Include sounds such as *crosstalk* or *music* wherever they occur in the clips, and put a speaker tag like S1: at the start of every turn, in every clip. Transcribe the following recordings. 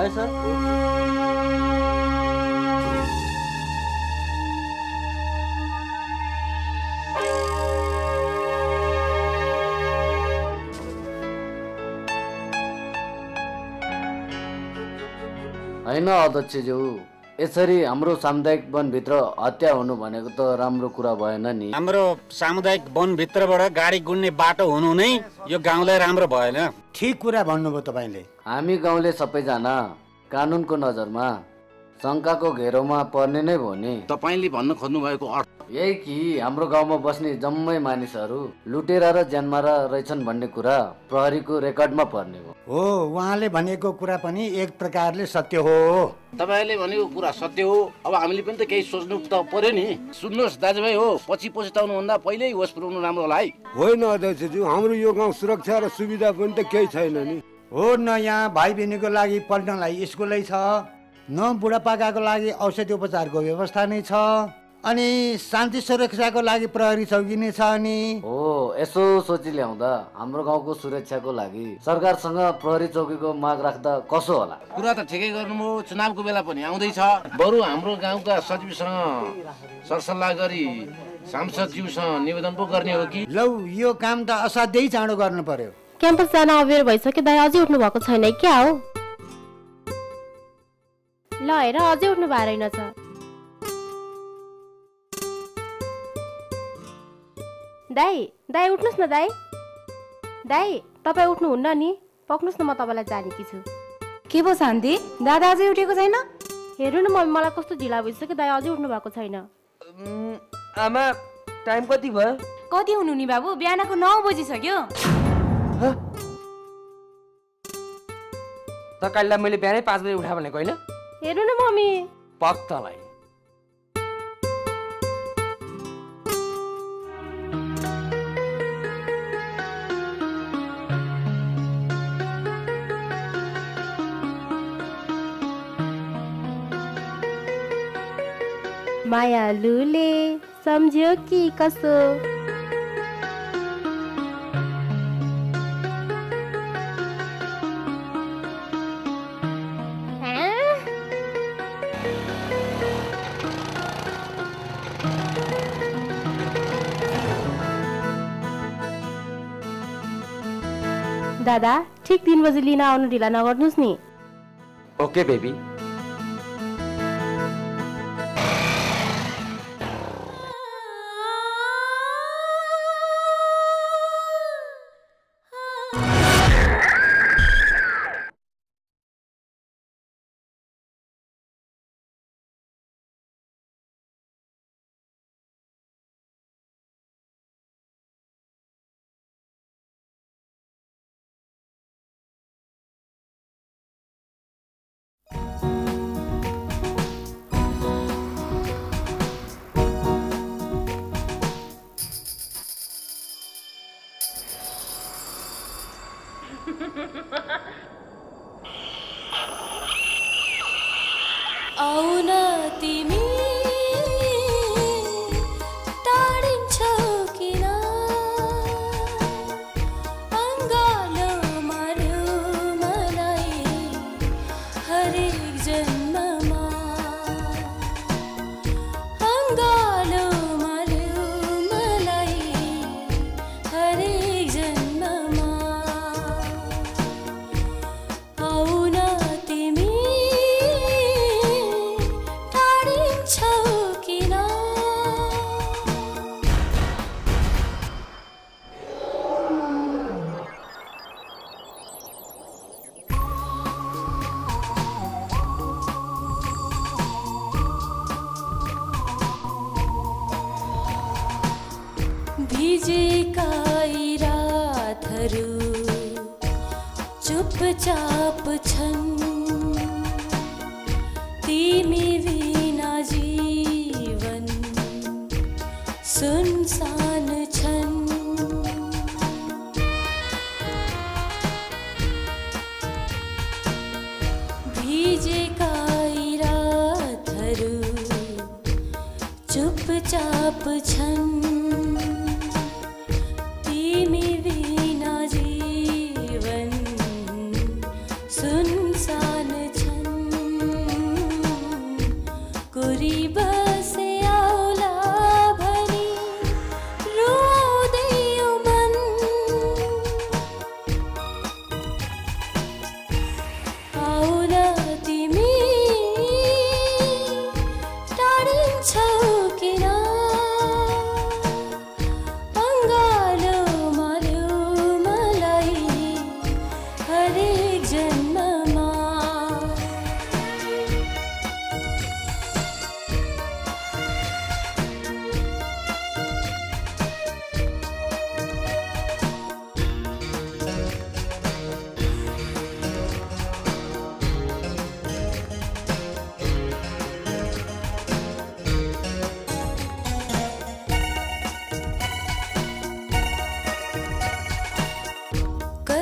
S1: भयो सर होइन अध्यक्षज्यू। यसरी हाम्रो सामुदायिक वनभित्र हत्या हुनु भनेको त राम्रो कुरा भएन नि।
S2: हाम्रो सामुदायिक वनभित्रबाट गाडी गुड्ने बाटो हुनु नै यो गाउँलाई राम्रो भएन।
S3: ठिक कुरा भन्नुभयो तपाईँले।
S1: हामी गाउँले सबैजना कानुनको नजरमा शङ्काको घेरोमा पर्ने नै भयो नि।
S4: तपाईँले भन्न खोज्नु भएको अर्थ
S1: यही कि हाम्रो गाउँमा बस्ने जम्मै मानिसहरू लुटेर र ज्यानमारा रहेछन् भन्ने कुरा प्रहरीको रेकर्डमा पर्ने हो।
S3: हो उहाँले भनेको कुरा पनि एक प्रकारले सत्य हो।
S4: तपाईँले भनेको कुरा सत्य हो। अब हामीले पनि त केही सोच्नु त पर्यो नि। सुन्नुहोस् दाजुभाइ हो पछि पछुताउनुभन्दा पहिल्यै होस पुऱ्याउनु राम्रो होला है।
S5: होइन अध्यक्षज्यू हाम्रो यो गाउँ सुरक्षा र सुविधा पनि त केही छैन नि।
S3: हो न यहाँ भाइ बहिनीको लागि पढ्नलाई स्कुलै छ। न बुढापाकाको लागि औषधि उपचारको व्यवस्था नै छ। अनि शान्ति सुरक्षाको लागि प्रहरी चौकी नै छ अनि।
S1: हो यसो सोची ल्याउँदा हाम्रो गाउँको सुरक्षाको लागि सरकारसँग प्रहरी चौकीको माग राख्दा कसो होला?
S4: कुरा त ठिकै गर्नुभयो चुनावको बेला पनि आउँदैछ। बरु हाम्रो गाउँका सचिवसँग सरसल्लाह गरी सांसदज्यूसँग निवेदन पो गर्ने हो कि?
S3: लौ यो काम त असाध्यै चाँडो गर्नु पर्यो।
S6: क्याम्पस जान अबेर भइसक्यो दाइ अझै उठ्नु भएको छैन है, क्या हो? ल हेर अझै उठ्नु भएको रहेनछ। दाइ दाइ उठ्नुहोस् न दाइ दाइ तपाईँ उठ्नुहुन्न नि? पक्नुहोस् न म तपाईँलाई जानेकी छु।
S7: के पो शान्ति? दादा अझै उठेको छैन?
S6: हेर्नु न मम्मी मलाई कस्तो ढिला भइसक्यो। दाइ अझै उठ्नु भएको छैन।
S8: आमा टाइम कति भयो?
S7: कति हुनु नि बाबु? बिहानको नौ बजिसक्यो।
S8: त कालिलाई मैले बिहानै पाँच बजी उठा भनेको होइन?
S6: हेर्नु न मम्मी।
S8: पत्तालाई।
S6: मायालुले सम्झ्यो कि कसो हाँ? दादा ठिक तिन बजी लिन आउनु ढिला नगर्नुहोस् नि
S8: ओके बेबी
S9: आउन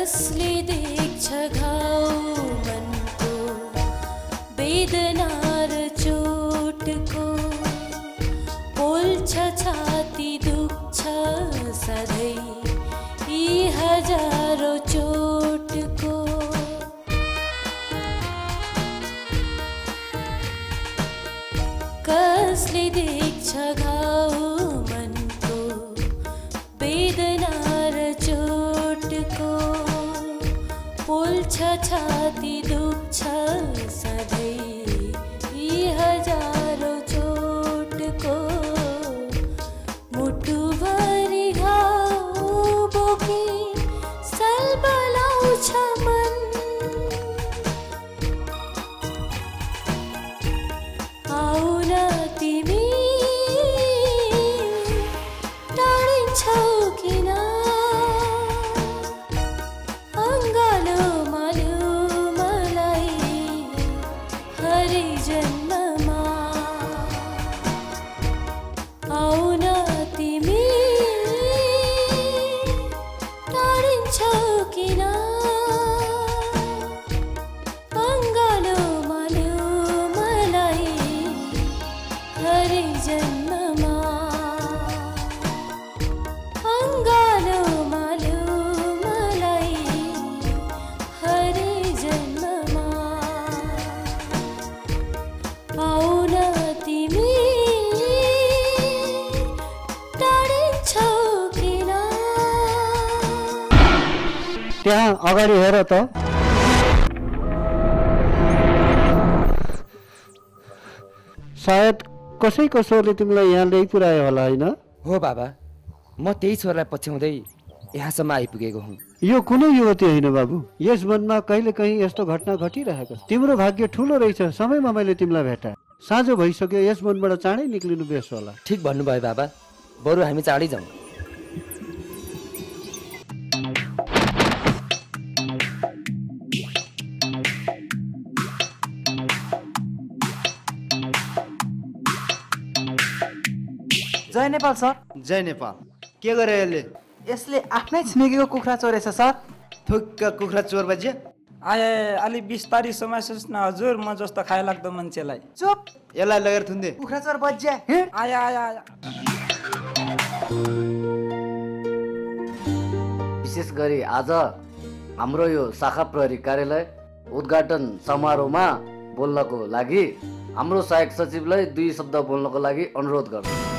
S10: कसले देख्छ
S9: touch. कसैको स्वरले तिमीलाई यहाँ ल्याइ पुऱ्यायो होला होइन?
S11: हो बाबा म त्यही छोरालाई पछ्याउँदै यहाँसम्म आइपुगेको हुँ।
S9: यो कुनै युवती होइन बाबु। यस वनमा कहिले कहीँ यस्तो घटना घटिरहेको छ। तिम्रो भाग्य ठुलो रहेछ समयमा मैले तिमीलाई भेटाएँ। साँझो भइसक्यो यस वनबाट चाँडै निक्लिनु बेस होला।
S11: ठिक भन्नुभयो बाबा बरु हामी चाँडै जाउँ।
S12: जय नेपाल सर।
S13: जय नेपाल। के गरे यसले
S12: यसले आफ्नै छिमेकीको कुखुरा चोरेछ सर।
S13: थुक्क कुखुरा चोर बज्या
S12: आए अलि बिस्तारी समाइसोस् न हजुर म जस्तो खाए लाग्दो मान्छेलाई। चुप।
S13: यसलाई लगेर थुन्दे।
S12: कुखुरा चोर बज्या आया आया आया
S1: विशेष गरी आज हाम्रो यो शाखा प्रहरी कार्यालय उद्घाटन समारोहमा बोल्नको लागि हाम्रो सहायक सचिवलाई दुई शब्द बोल्नको लागि अनुरोध गर्छु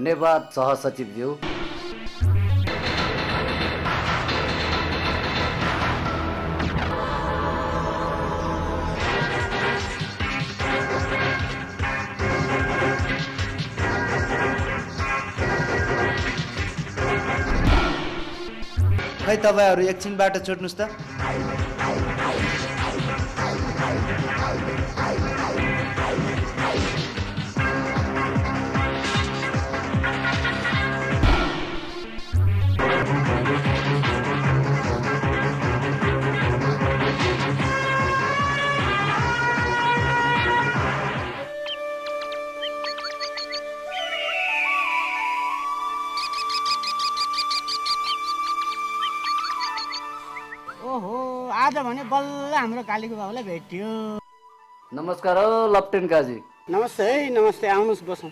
S1: धन्यवाद सहसचिवज्यू
S13: खै तपाईँहरू एकछिन बाटो छोड्नुहोस् त।
S14: हाम्रो कालीको बाबुलाई भेट्यो।
S1: नमस्कार हो लप्टेन काजी।
S14: नमस्ते है नमस्ते आउनुहोस् बसौँ।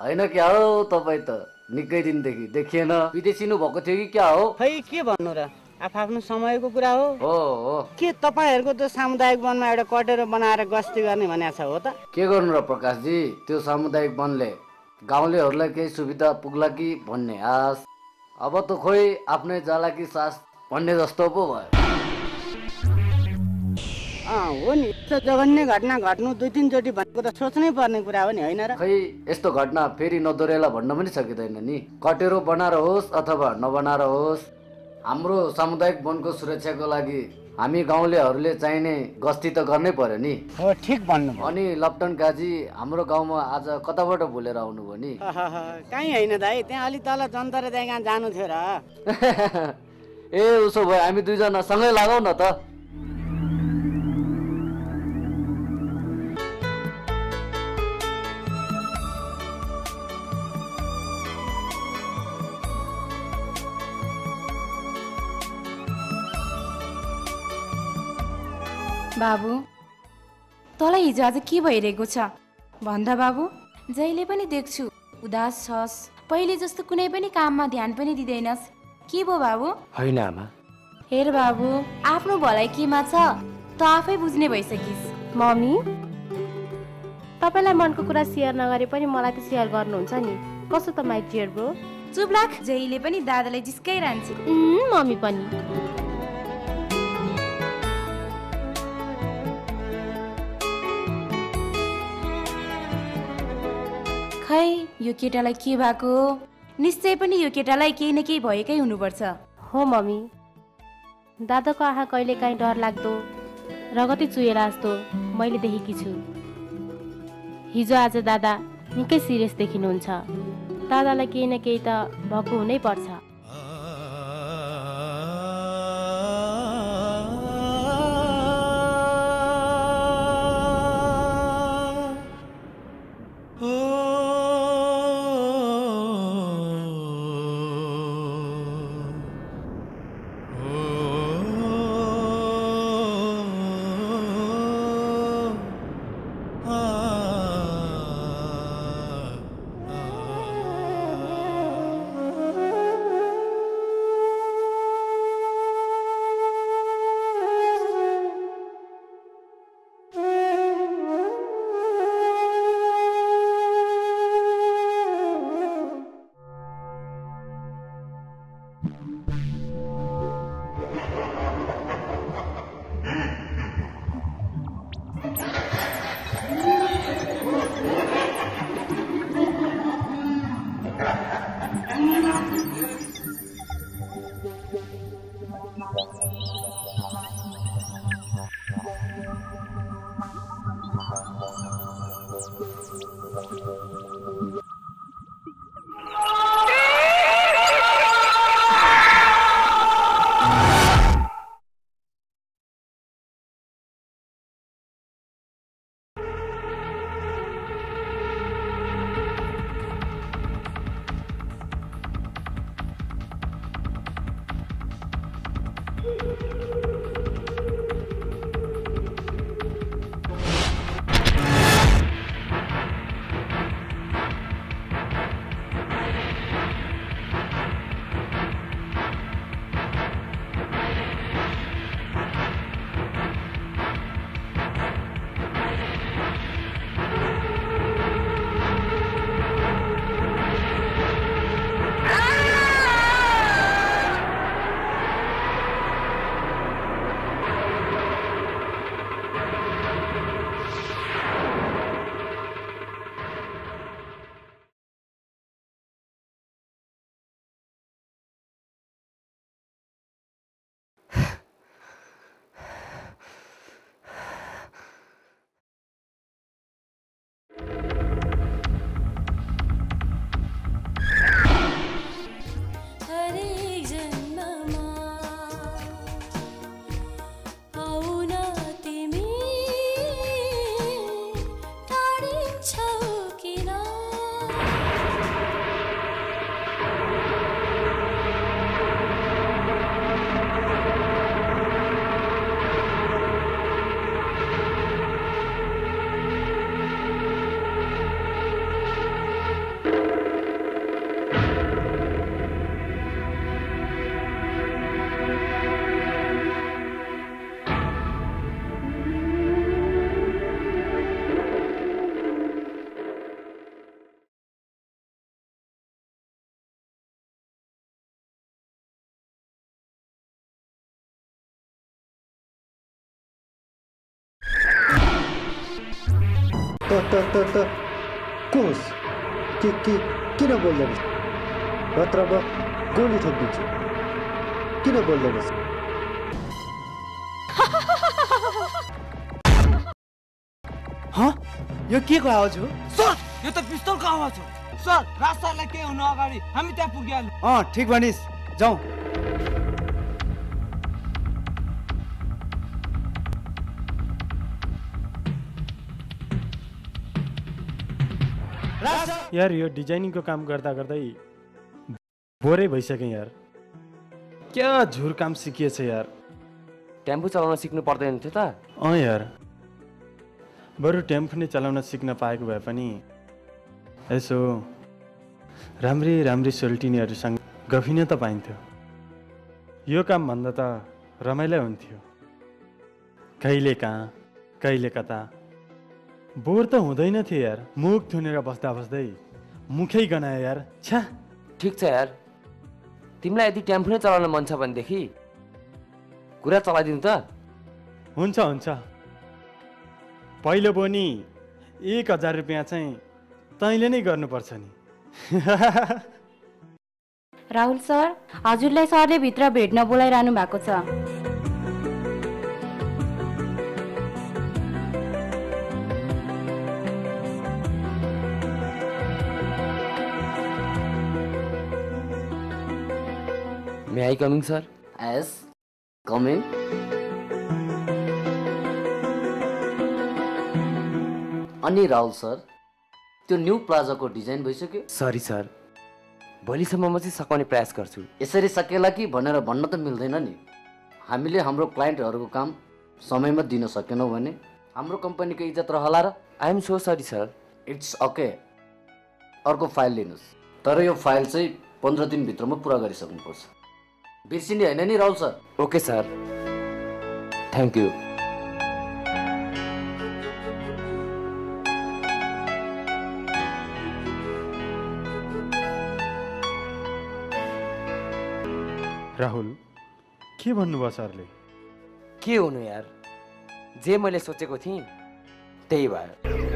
S1: होइन क्या हो तपाईँ त निकै दिनदेखि देखिएन। विदेशिनु भएको थियो कि क्या हो?
S14: खै के भन्नु र? आफ्नो समयको कुरा हो।
S1: हो हो।
S14: के तपाईँहरूको त्यो सामुदायिक वनमा एउटा कटेरो बनाएर गस्ती गर्ने भनेको छ हो त?
S1: के गर्नु र प्रकाशजी त्यो सामुदायिक वनले? गाउँलेहरूलाई केही सुविधा पुग्ला कि भन्ने आश अब त खोइ आफ्नै जाला कि सास भन्ने जस्तो पो भयो।
S14: हो नि। यस्तो जघन्य घटना घट्नु दुई तिनचोटि भनेको त सोच्नै पर्ने कुरा हो नि होइन र?
S1: खै यस्तो घटना फेरि नदोहोऱ्याला भन्न पनि सकिँदैन नि। कटेरो बनाएर होस् अथवा नबनाएर होस् हाम्रो सामुदायिक वनको सुरक्षाको लागि हामी गाउँलेहरूले चाहिने गस्ती त गर्नै पर्यो नि।
S14: हो ठिक भन्नु
S1: अनि लप्टन काजी हाम्रो गाउँमा आज कताबाट बोलेर आउनुभयो नि?
S14: कहीँ होइन दाइ त्यहाँ अलि तल जन्तर जानु थियो र। *laughs*
S1: ए उसो भए हामी दुईजना सँगै लगाऊ न त।
S7: बाबु तँलाई हिजो आज के भइरहेको छ? भन्दा बाबु। जहिले पनि देख्छु उदास छस्। पहिले जस्तो कुनै पनि काममा ध्यान पनि दिँदैनस्। के भो बाबु?
S11: होइन आमा।
S7: हेर बाबु आफ्नो भलाइ केमा छ त आफै बुझ्ने भइसकिस्।
S6: मम्मी तपाईँलाई मनको कुरा सेयर नगरे पनि मलाई त सेयर गर्नुहुन्छ नि। कसो त माइक डियर ब्रो?
S7: चुप लाग जहिले पनि दादालाई जिस्काइरहन्छ।
S6: मम्मी पनि।
S7: खै यो केटालाई के भएको? निश्चय पनि यो केटालाई केही न केही भएकै हुनुपर्छ।
S6: हो मम्मी। दादाको आँखा कहिले काहीँ डर लाग्दो रगती चुहेला जस्तो मैले देखेकी छु। हिजो आज दादा निकै सिरियस देखिनुहुन्छ। दादालाई केही न केही त भएको हुनै पर्छ।
S15: Thank you. कोस के के किन बोल्दैनस् म गोली ठोकिदिन्छु किन बोल्दैनस्
S13: यो के को आवाज हो
S16: सर यो त पिस्तोलको आवाज हो सर राजसरलाई केही हुनु अगाडि हामी त्यहाँ पुगिहाल्यौँ
S13: अँ ठिक भनिस् जाउँ
S17: यार यो डिजाइनिङको काम गर्दा गर्दै बोरै भइसकेँ यार? क्या झुर काम सिकिएछ यार?
S11: टेम्पो चलाउन सिक्नु पर्दैन थियो त।
S17: अँ यार। बरु टेम्पो नै चलाउन सिक्न पाएको भए पनि यसो राम्री राम्री सोल्टिनीहरूसँग गफिन त पाइन्थ्यो। यो कामभन्दा त रमाइलो हुन्थ्यो। कहिले कहाँ कहिले कता बोर त हुँदैन थियो यार। मुख थुनेर बस्दा बस्दै। मुखै गनायो यार। छ्या।
S11: ठिक छ यार। तिमीलाई यदि टेम्पो नै चलाउन मन छ भनेदेखि कुरा चलाइदिनु त।
S17: हुन्छ हुन्छ। पहिलो बोनी एक हजार रुपियाँ चाहिँ तैँले नै गर्नुपर्छ नि। *laughs*
S7: राहुल सर हजुरलाई सरले भित्र भेट्न बोलाइरहनु भएको छ।
S11: May I coming sir
S1: yes coming अनि राहुल सर त्यो न्यू प्लाजाको डिजाइन भइसक्यो?
S11: सरी सर भोलिसम्ममा चाहिँ सघाउने प्रयास गर्छु।
S1: यसरी सकेला कि भनेर भन्न त मिल्दैन नि। हामीले हाम्रो क्लाइन्टहरूको काम समयमा दिन सकेनौँ भने हाम्रो कम्पनीको इज्जत रहला र?
S11: I'm so sorry sir
S1: it's okay अर्को फाइल लिनुहोस्। तर यो फाइल चाहिँ पन्ध्र दिनभित्रमा पुरा गरिसक्नुपर्छ। बिर्सिने होइन नि Rahul sir.
S11: Okay sir. Thank you
S17: Rahul के भन्नुभयो सरले?
S11: के हुनु यार? जे मैले सोचेको थिएँ त्यही भयो।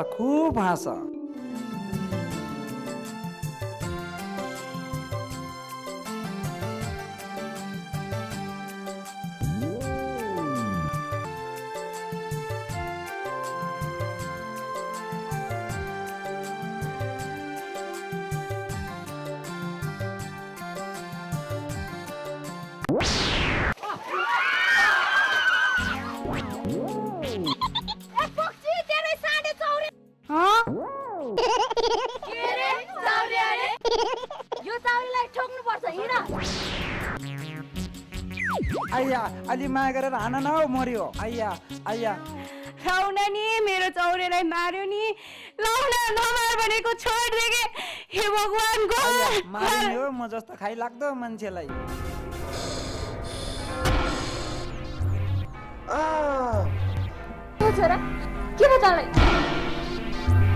S12: हाँस हाँस खुब गरेर हान न हौ मर्यो। आइया आइया।
S7: राउन नि मेरो चौरेलाई मार्यो नि। लाउन नमार भनेको छोडिदिए के हे भगवान्
S12: आइया,
S7: गो
S12: मार्यो म जस्तो खाइ लाग्दो मान्छेलाई
S18: छोरा के भयो तँलाई?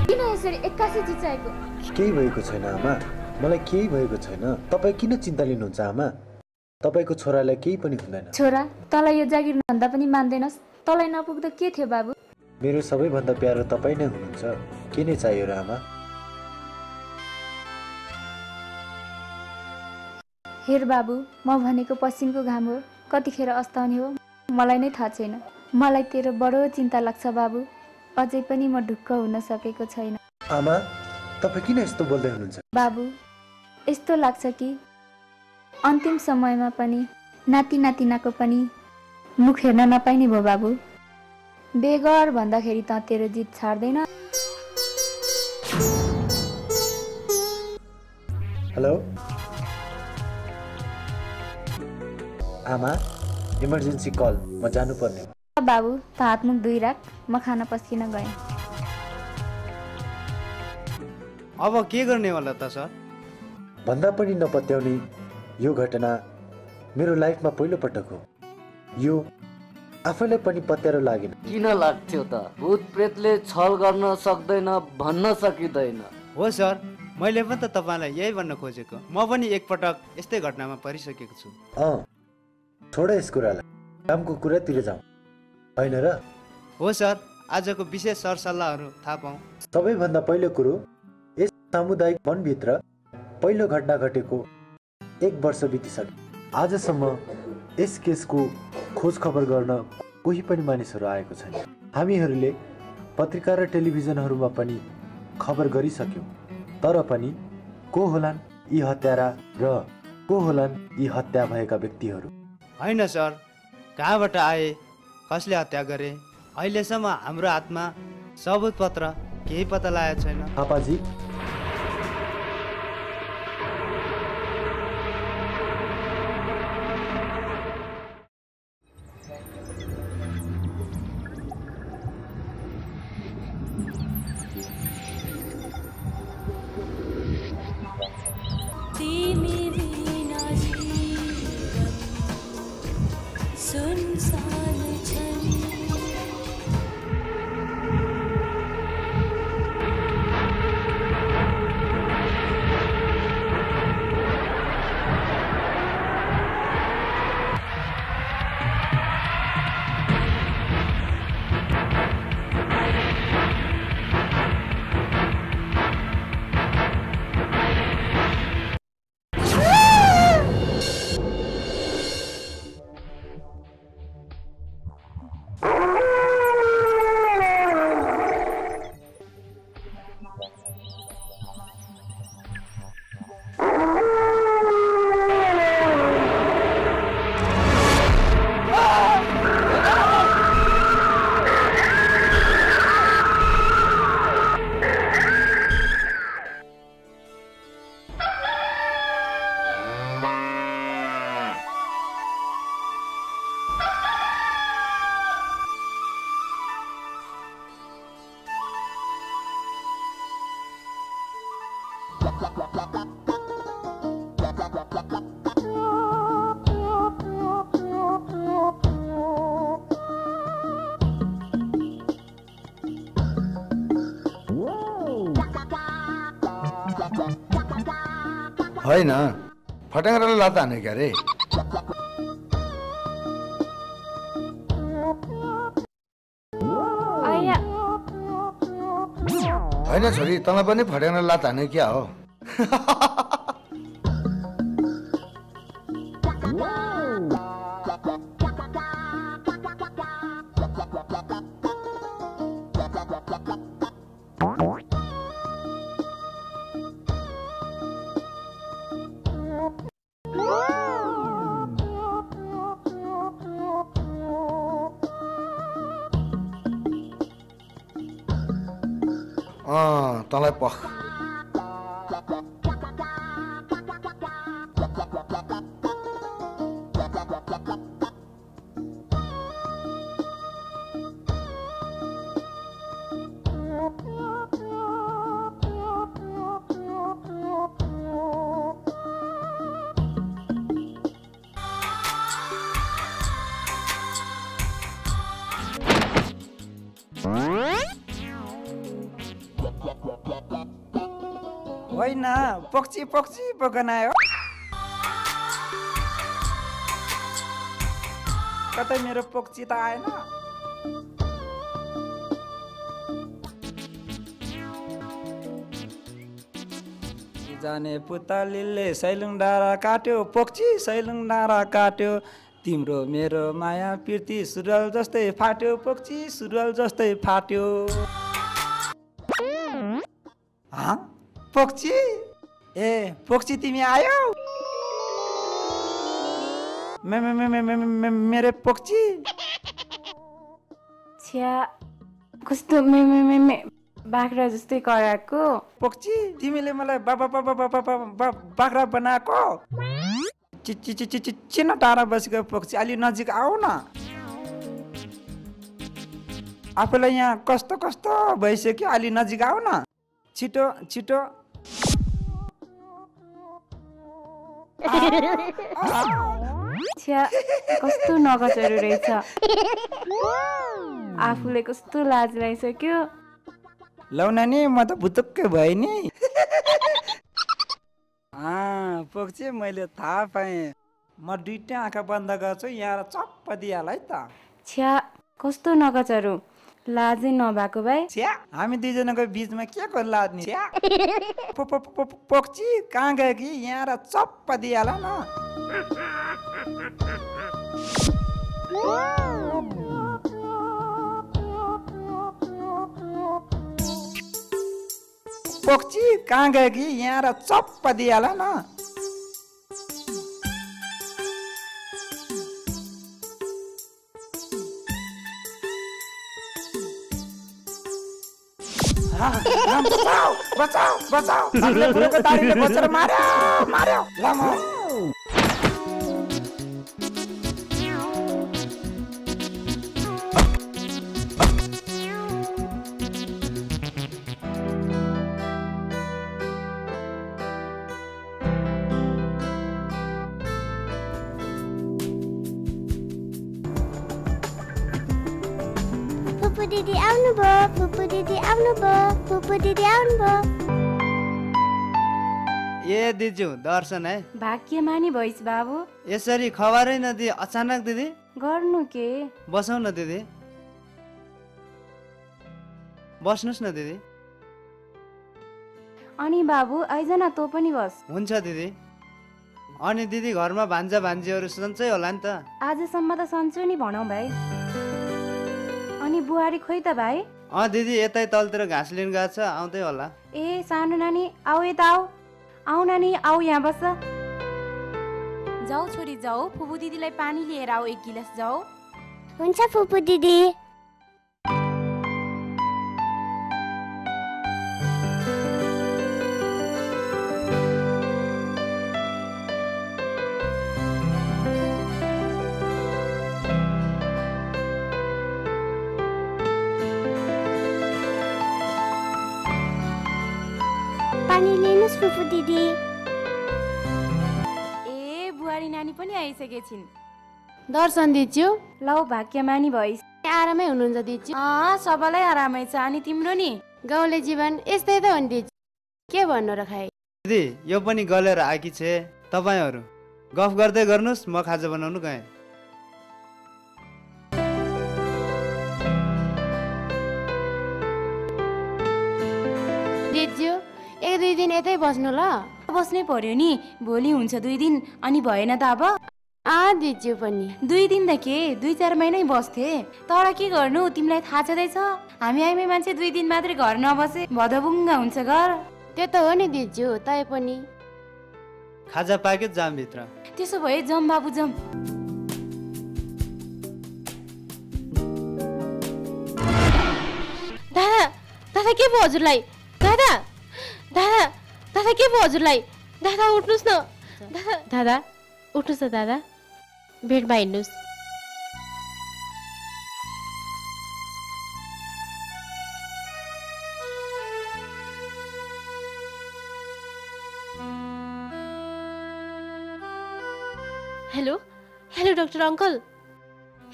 S18: किन यसरी एक्कासी चिचाएको
S15: केही भएको छैन आमा। मलाई केही भएको छैन। तपाईँ किन चिन्ता लिनुहुन्छ आमा? तपाईँको छोरालाई केही पनि हुँदैन।
S18: छोरा तँलाई यो जागिर भन्दा पनि मान्दैनस्। तँलाई नपुग्दा के थियो बाबु?
S15: मेरो सबैभन्दा प्यारो तपाईँ नै हुनुहुन्छ। के नै चाहियो र आमा?
S18: हेर बाबु म भनेको पश्चिमको घाम हो। कतिखेर अस्ताउने हो मलाई नै थाहा छैन। मलाई तेरो बडो चिन्ता लाग्छ बाबु। अझै पनि म ढुक्क हुन सकेको छैन।
S15: आमा तपाईँ किन यस्तो बोल्दै हुनुहुन्छ?
S18: बाबु यस्तो लाग्छ कि अन्तिम समयमा पनि नाति नातिनाको पनि मुख हेर्न नपाइने भयो बाबु। बेगर भन्दाखेरि त तेरो जित छाड्दैन।
S15: हेलो? आमा इमर्जेन्सी कल। म जानुपर्ने। हो
S18: बाबु त हातमुख धुइ राख म खाना पस्किन गएँ।
S13: अब के गर्ने होला त सर?
S15: भन्दा पनि नपत्याउने यो घटना मेरो लाइफमा पहिलोपटक हो। यो आफैलाई पनि पत्यारो लागेन।
S1: किन लाग्थ्यो त? भूत प्रेतले छल गर्न सक्दैन भन्न सकिँदैन।
S13: हो सर। मैले पनि त तपाईँलाई यही भन्न खोजेको। म पनि एकपटक यस्तै घटनामा परिसकेको छु।
S15: अँ छोड यस कुरालाई। कामको कुरातिर जाउँ। होइन र?
S13: हो सर। आजको विशेष सरसल्लाहहरू थाहा पाऊँ।
S15: सबैभन्दा पहिलो कुरो यस सामुदायिक वनभित्र पहिलो घटना घटेको एक वर्ष बितिसक्यो। आजसम्म यस केसको खोज खबर गर्न कोही पनि मानिसहरू आएको छैन। हामीहरूले पत्रिका र टेलिभिजनहरूमा पनि खबर गरिसक्यौँ। तर पनि को होलान् यी हत्यारा र को होलान् यी हत्या भएका व्यक्तिहरू?
S13: होइन सर कहाँबाट आए कसले हत्या गरे? अहिलेसम्म हाम्रो हातमा सबुत पत्र केही पत्ता लागेको छैन।
S15: थापाजी
S19: होइन? फट्याङ्ग्राले लात हाने क्या रे?
S18: आया
S19: होइन छोरी तँलाई पनि फट्याङ्ग्राले लात हाने क्या हो? *laughs*
S12: पक्ची पकनायो कतै मेरो पक्ची त आएन। जाने पुतलीले सैलुङ डाँडा काट्यो पक्ची सैलुङ डाँडा काट्यो। तिम्रो मेरो माया प्रीति सुरुवाल जस्तै फाट्यो पोक्ची सुरुवाल जस्तै फाट्यो? पोक्ची ए पोक्ची तिमी आयो। मेरो पोक्ची
S7: छ्या कस्तो मे मे मे मे बाख्रा जस्तै कराएको?
S12: पोक्ची तिमीले मलाई बाबा बाबा बाबा बाबा बाख्रा बनाएको? चिन टाढा बसेको पोक्ची अलि नजिक आऊ न। आफूलाई यहाँ कस्तो कस्तो भइसक्यो अलि नजिक आऊ न। छिटो छिटो।
S7: छ्या कस्तो नगचहरू रहेछ? आफूले कस्तो लाज लागिसक्यो
S12: लौ नानी म त भुतुक्कै भएँ नि। पोक्ची मैले थाहा पाएँ। म दुइटै आँखा बन्द गर्छु यहाँ चप्प दिइहाल है त।
S7: छ्या कस्तो नगचहरू लाजै नभएको भाइ
S12: हामी दुईजनाको बिचमा के को पो- पोक्ची कहाँ गयो कि? यहाँ र चप्प दिइहाल न। पोक्ची कहाँ गयो कि? यहाँ र चप्प दिइहाल न। हाँ, हाँ, बचाऊ बचाऊ बचाऊ बाघले बुढोको दाढीले बचेर मार्यो मार्यो लामो
S20: फुपू दिदी आउनुभयो फुपू दिदी आउनुभयो फुपू दिदी आउनुभयो
S13: ए दिजु दर्शन है
S7: भाग्यमानी भइस बाबु
S13: यसरी खबरै नदिए अचानक दिदी
S7: गर्नु के
S13: बसौँ न दिदी बस्नुहोस् न दिदी
S7: अनि बाबु आइज न तँ पनि बस
S13: हुन्छ दिदी अनि दिदी घरमा भान्जा भान्जीहरू सन्चै होला नि त
S7: आजसम्म त सन्चो नि भनौँ भाइ अनि बुहारी खोइ त भाइ
S13: अँ दिदी यतै तलतिर घाँस लिनु गएको छ आउँदै होला।
S7: ए सानो नानी आऊ यता आऊ। आऊ नानी आऊ यहाँ बस। जाऊ छोरी जाऊ। फुपू दिदीलाई पानी लिएर आऊ एक गिलास जाऊ।
S20: हुन्छ फुपू दिदी।
S7: आइसकेछिन्
S6: दर्शन दिज्यू
S7: लौ भाग्यमानी भइस।
S6: आरामै हुनुहुन्छ दिज्यू
S7: अँ सबैलाई आरामै छ। अनि तिम्रो नि?
S6: गाउँले जीवन यस्तै त हो नि दिज्यू के भन्नु र खाइ
S13: दिदी यो पनि गलेर आएकी छे। तपाईँहरू गफ गर्दै गर्नुहोस् म खाजा बनाउनु गएँ।
S6: दुई दिन यतै बस्नु ल।
S7: बस्नै पर्यो नि। भोलि हुन्छ दुई दिन। अनि भएन त अब?
S6: आ दिज्यू पनि।
S7: दुई दिन त के? दुई चार महिनै बस्थे। तर के गर्नु? तिमीलाई थाहा छँदैछ। हामी आइमै मान्छे दुई दिन मात्रै घर नबसे। भदबुङ्गा हुन्छ घर।
S6: त्यो त हो नि दिज्यू तै पनि।
S13: खाजा पाक्यो जामभित्र।
S7: त्यसो भए जम बाबु जम।
S6: दादा दादा के भयो हजुरलाई? दादा! दादा दादा के भयो हजुरलाई? दादा उठ्नुहोस् न। दादा दादा उठ्नुहोस् न दादा। बेडमा हिँड्नुहोस्। Hello hello doctor uncle.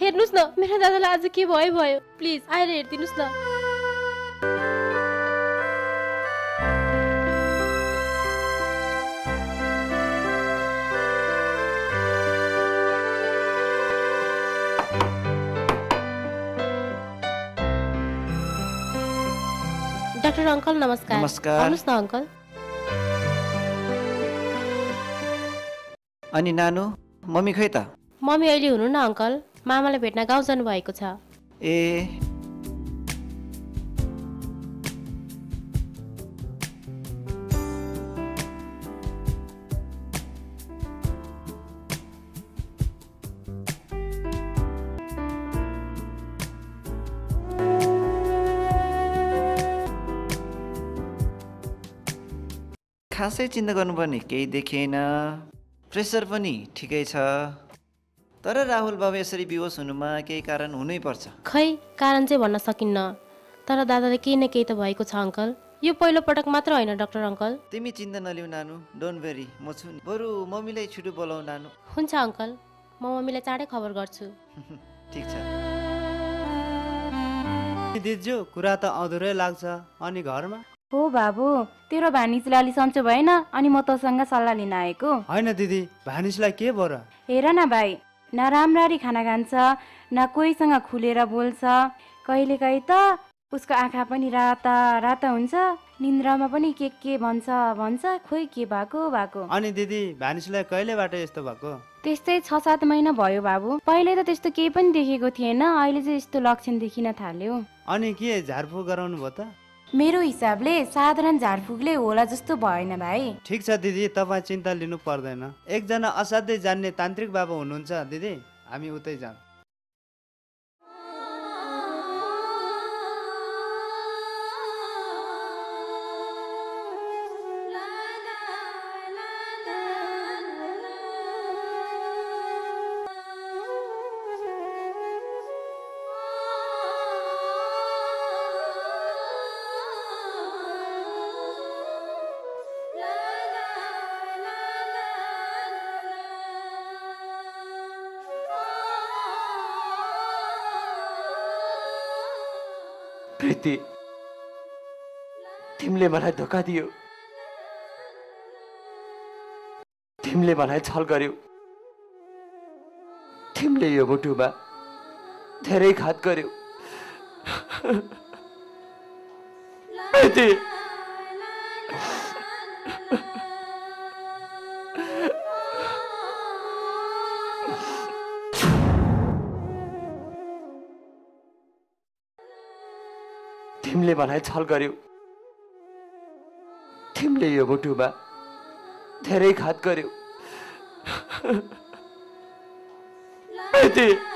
S6: हेर्नुहोस् न मेरो दादालाई आज के भयो भयो? प्लिज आएर हेरिदिनुहोस् न। डाक्टर अङ्कल नमस्कार
S21: नमस्कार।
S6: न अङ्कल
S21: अनि नानु मम्मी खै त
S6: मम्मी अहिले हुनु न अङ्कल मामालाई भेट्न गाउँ जानुभएको छ।
S22: ए खासै चिन्ता गर्नुपर्ने केही देखिएन। प्रेसर पनि ठिकै छ। तर राहुल बाबु यसरी बिहोस हुनुमा केही कारण हुनैपर्छ
S6: खै? कारण चाहिँ भन्न सकिन्न। तर दादाले केही न केही त भएको छ अङ्कल। यो पहिलो पटक मात्र होइन डाक्टर अङ्कल।
S22: तिमी चिन्ता नलिउ नानु। डोन्ट भेरी म छु नि। बरु मम्मीलाई छिटो बोलाउ नानु।
S6: हुन्छ अङ्कल। म मम्मीलाई चाँडै खबर गर्छु। *laughs*
S22: ठिक छ।
S13: दिजु कुरा त अधुरै लाग्छ। अनि घरमा?
S7: हो बाबु तेरो भानिजले अलि सन्चो भएन अनि म तँसँग सल्लाह लिन आएको।
S13: होइन दिदी भानिसलाई के भयो र?
S7: हेर न भाइ न राम्ररी खाना खान्छ न कोहीसँग खुलेर बोल्छ। कहिलेकाहीँ त उसको आँखा पनि राता राता हुन्छ निन्द्रामा पनि के के भन्छ भन्छ खोइ के भएको भएको।
S13: अनि दिदी भानिसलाई कहिलेबाट यस्तो भएको?
S7: त्यस्तै छ सात महिना भयो बाबु। पहिले त त्यस्तो केही पनि देखेको थिएन अहिले चाहिँ यस्तो लक्षण देखिन थाल्यो।
S13: अनि के झारफुक गराउनु भयो त?
S7: मेरो हिसाबले साधारण झारफुकले होला जस्तो भएन भाइ।
S13: ठिक छ दिदी तपाईँ चिन्ता लिनु पर्दैन। एकजना असाध्यै जान्ने तान्त्रिक बाबा हुनुहुन्छ दिदी। हामी उतै जाऊँ
S8: प्रीति तिमीले मलाई धोका दियो। तिमीले मलाई छल गर्यो। तिमीले यो मुटुमा धेरै घात गर्यो। *laughs* तिमीले मलाई छल गर्यो। तिमीले यो मुटुमा धेरै घात गर्यो। *laughs*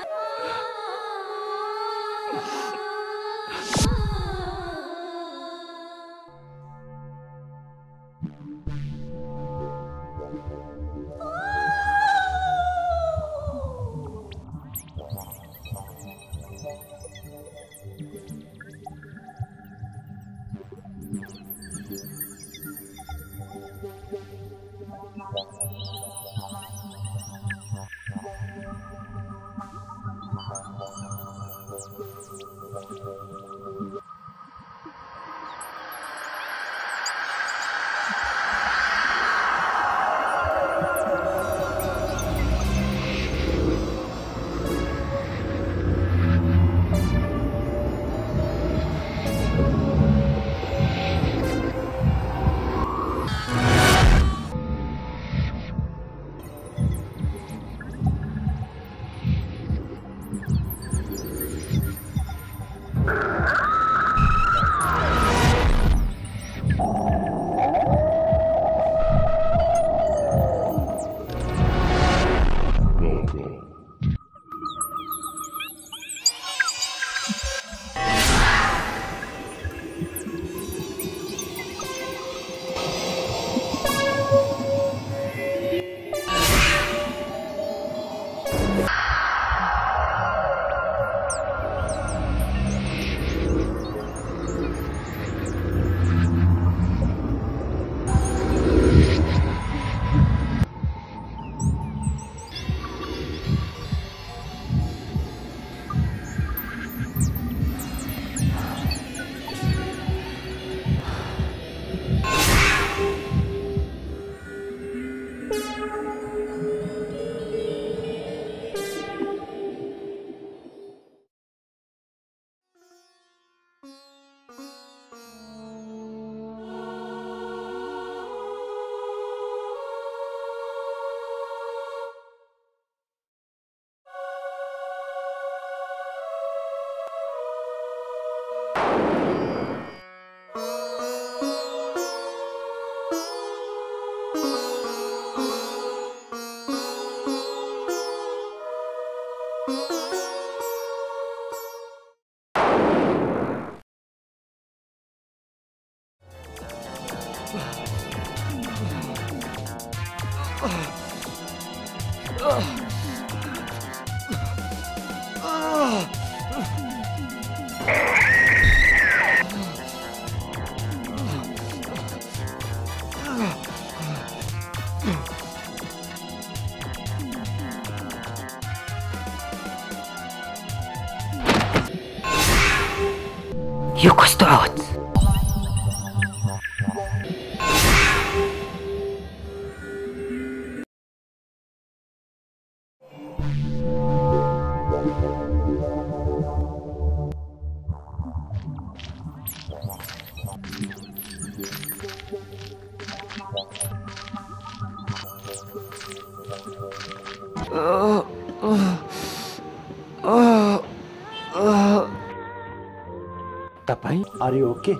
S15: आर यु ओके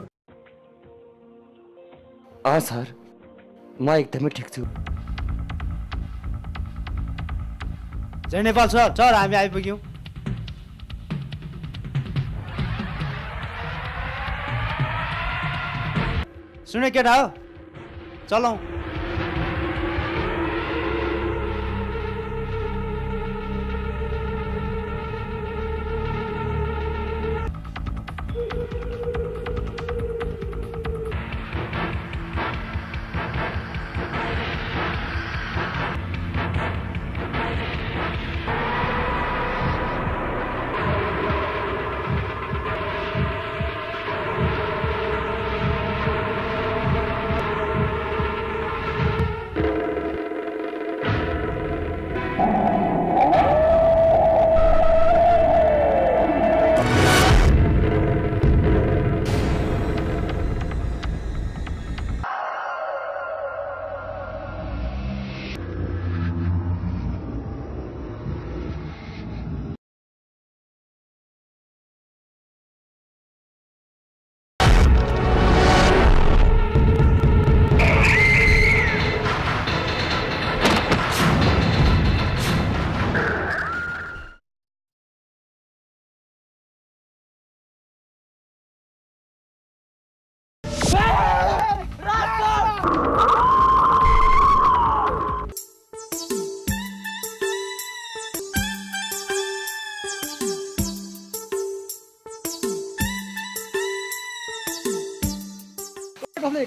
S11: अँ सर। म एकदमै ठिक छु
S13: जय नेपाल सर सर हामी आइपुग्यौँ सुने केटा हो चलौँ।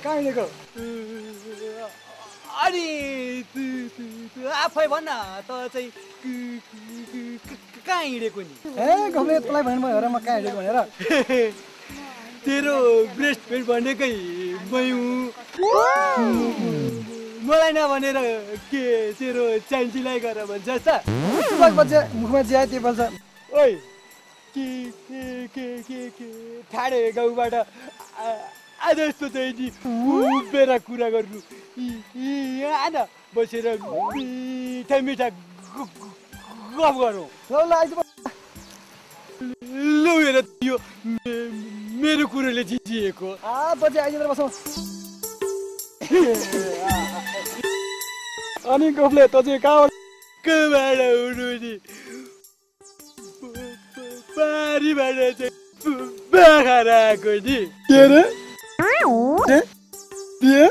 S16: कहाँ हिँडेको अनि आफै भन न त चाहिँ कहाँ हिँडेको नि?
S21: ए गफले तँलाई भन्नु हेर म कहाँ हिँडेको भनेर। *laughs*
S16: तेरो बेस्ट फ्रेन्ड भनेकै मै हुँ मलाई नभनेर के तेरो चान्चीलाई गर भन्छ
S21: मुखमा ज्या त्यो बल्छ
S16: ओइ के के के के के ठाडे गाउँबाट आ- आज जस्तो चाहिँ नि उभिएर कुरा गर्नु आन बसेर मिठा मिठा गफ गरौँ
S21: ल ल आइज
S16: लौ हेर यो मेरो कुरोले जितिएको
S21: आइज बसौँ
S16: अनि गफले त चाहिँ कहाँबाट कहाँबाट हुनु नि पारीबाट चाहिँ बाखार आएको नि के अरे के? के?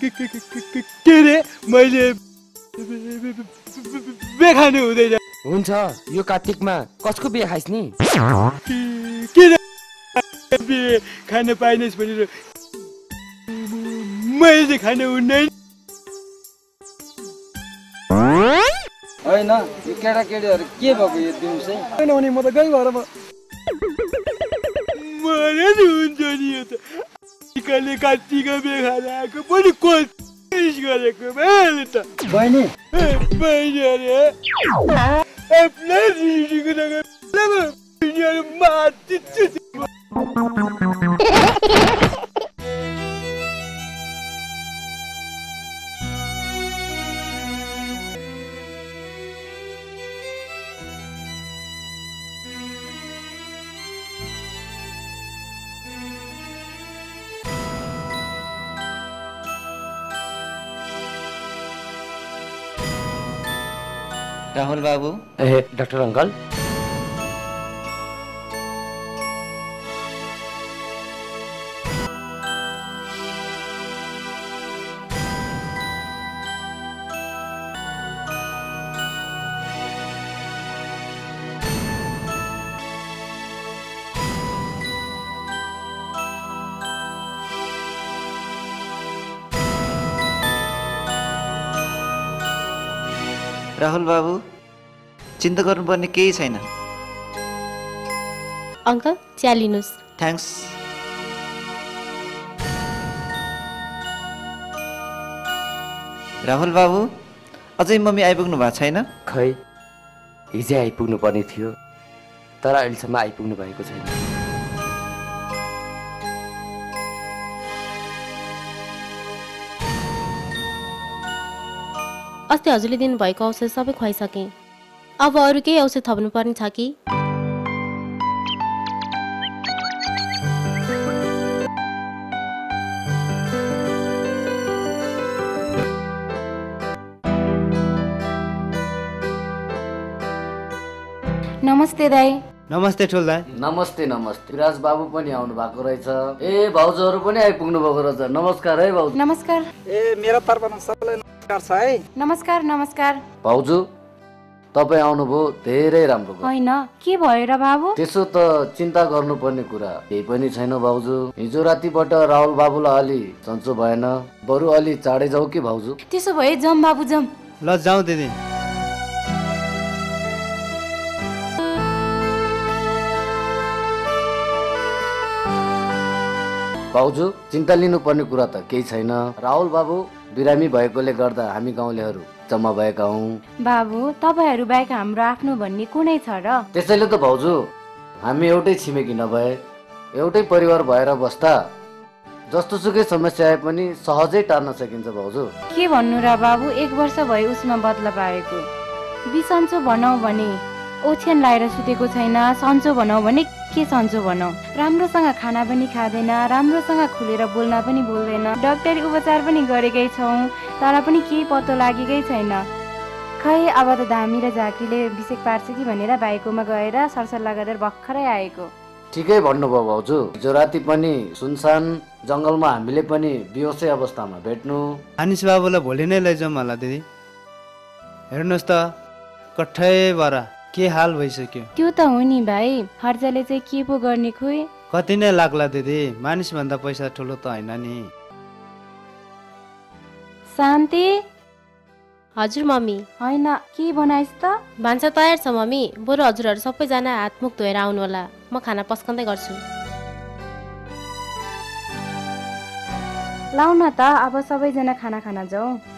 S16: के- के- के- के- के- के अरे मैले बेखानु हुँदैन
S11: हुन्छ यो कार्तिकमा कसको बिहे खाइस् नि
S16: किन बिहे खान पाइनस् भनेर मैले खान हुन्न नि।
S21: होइन यो केटाकेटीहरू के भएको यो दिउँसै होइन भने म त गई भएर म
S16: मलाई नि हुन्छ नि यो त टिकाले काटिका बेखाएर आएको पनि कोसिस गरेको मैले त
S21: बहिनी
S16: ए, बहिनी अरे आफ्नै
S12: राहुल बाबू।
S11: डॉक्टर अङ्कल
S12: बाबु। चिन्ता गर्नुपर्ने केही छैन।
S6: अङ्कल चिया लिनुहोस्।
S12: थ्याङ्क्स राहुल बाबु अझै मम्मी आइपुग्नु भएको छैन?
S11: खै हिजै आइपुग्नु पर्ने थियो तर अहिलेसम्म आइपुग्नु भएको छैन।
S6: अस्ति हजुरले दिनुभएको औषध सबै खुवाइसकेँ। अब अरू केही औषध थप्नुपर्ने छ कि?
S7: नमस्ते दाई।
S13: नमस्ते ठुल दाई
S1: नमस्ते नमस्ते। विराज बाबु पनि आउनु भएको रहेछ। ए भाउजूहरू पनि आइपुग्नु भएको रहेछ। नमस्कार है भाउजू।
S7: नमस्कार।
S21: ए मेरो तर्फमा सबैलाई नमस्कार छ है।
S7: नमस्कार नमस्कार।
S1: भाउजू तपाईँ आउनुभयो धेरै राम्रो
S7: होइन के भयो र बाबु?
S1: त्यसो त चिन्ता गर्नुपर्ने कुरा केही पनि छैन भाउजू। हिजो रातिबाट राहुल बाबुलाई अलि सन्चो भएन। बरु अलि चाँडै जाऊ कि भाउजू?
S7: त्यसो भए जम बाबु जम।
S13: ल जाउँ दिदी।
S1: भाउजू चिन्ता लिनुपर्ने कुरा त केही छैन। राहुल बाबु बिरामी भएकोले गर्दा हामी गाउँलेहरू जम्मा भएका हौँ।
S7: बाबु तपाईँहरू बाहेक हाम्रो आफ्नो भन्ने कुनै छ र?
S1: त्यसैले त भाउजू हामी एउटै छिमेकी नभए एउटै परिवार भएर बस्दा जस्तो सुकै समस्या आए पनि सहजै टार्न सकिन्छ भाउजू।
S7: के भन्नु र बाबु एक वर्ष भयो उसमा बदला पाएको बिसन्चो भनौँ भने ओछ्यान लाएर सुतेको छैन सन्चो भनौँ भने के सन्चो भनौँ? राम्रोसँग खाना पनि खाँदैन राम्रोसँग खुलेर बोल्न पनि बोल्दैन। डक्टरी उपचार पनि गरेकै छौँ तर पनि केही पत्तो लागेकै छैन। खै अब त धामी र झाँक्रीले बिसेक पार्छ कि भनेर भाइकोमा गएर सरसल्लाह गरेर भर्खरै आएको।
S1: ठिकै भन्नुभयो भाउजू। हिजो राति पनि सुनसान जङ्गलमा हामीले पनि बेहोसै अवस्थामा भेट्नु।
S13: हानिस बाबुलाई भोलि नै लैजाउँ होला दिदी। हेर्नुहोस् त कठै बरा। के हाल भइसक्यो?
S7: त्यो त हो नि भाइ खर्चले चाहिँ के पो गर्ने खोइ?
S13: कति नै लाग्ला दिदी मानिसभन्दा पैसा ठुलो त होइन नि।
S7: शान्ति?
S6: हजुर मम्मी।
S7: होइन के बनाइस् त?
S6: भान्सा तयार छ मम्मी। बरु हजुरहरू सबैजना हातमुख धोएर आउनु होला म खाना पस्कँदै गर्छु।
S7: लाउ न त अब सबैजना खाना खान जाउँ।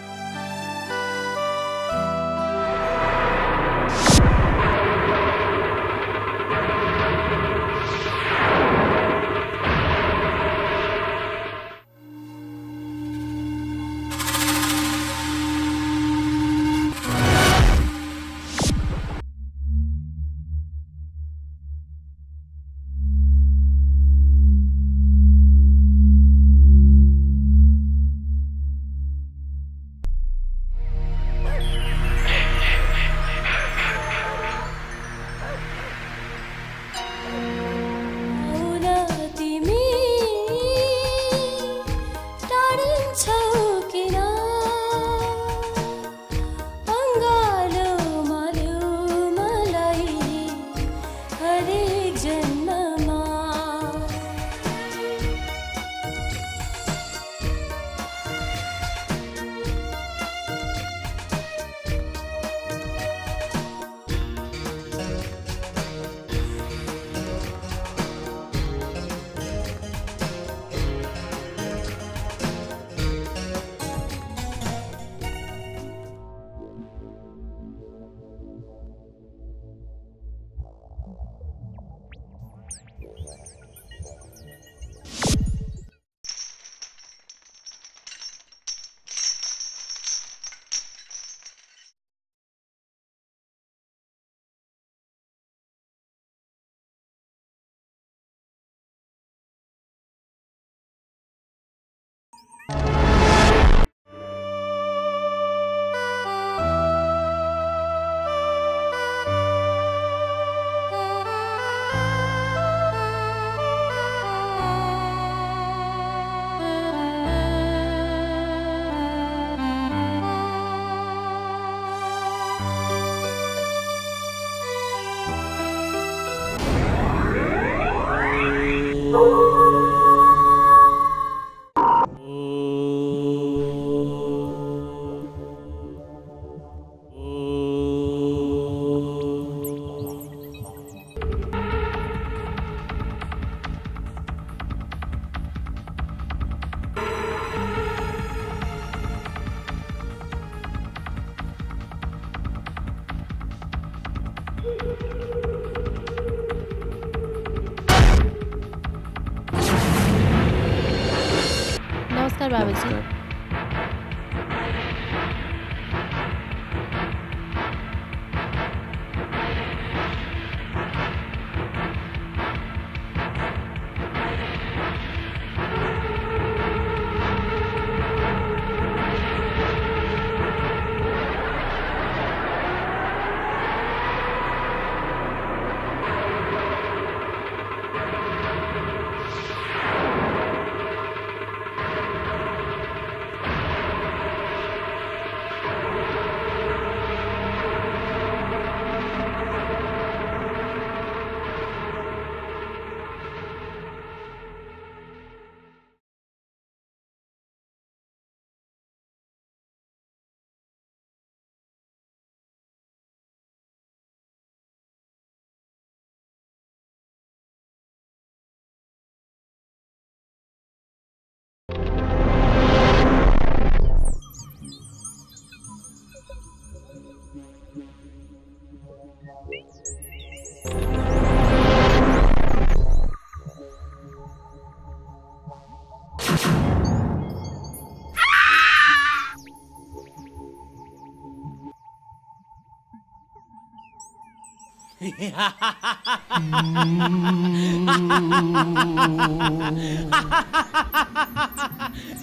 S10: mm-hmm.